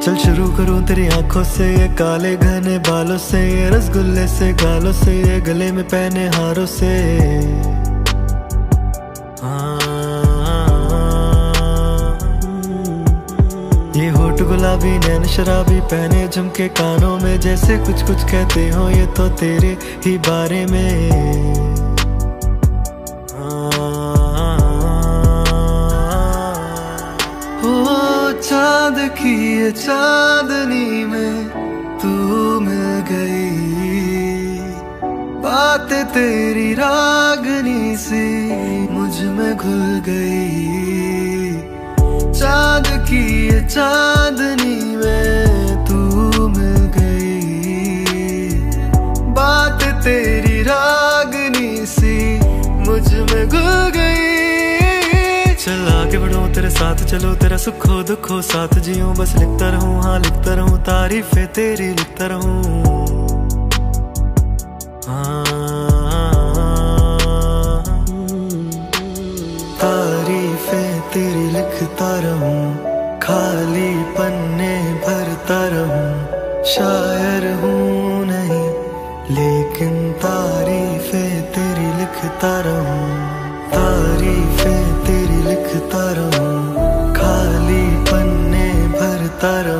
चल शुरू करूँ तेरी आँखों से ये काले घने बालों से, ये रसगुल्ले से, गालों से, ये गले में पहने हारों से। ये होठ गुलाबी, नैन शराबी, पहने झुमके कानों में, जैसे कुछ कुछ कहते हो, ये तो तेरे ही बारे में। की ये चांदनी में तू मिल गई। बात तेरी रागनी सी मुझमें घुल गई। चाँद की ये चांदनी तेरे साथ चलो, तेरा सुखो दुखो साथ जियो। बस लिखता रहूँ हाँ लिखता रहूँ, तारीफें तेरी लिखता रहूँ। तारीफें तेरी लिखता रहूँ खाली पन्ने भरता रहूँ। शायर हूँ কারণ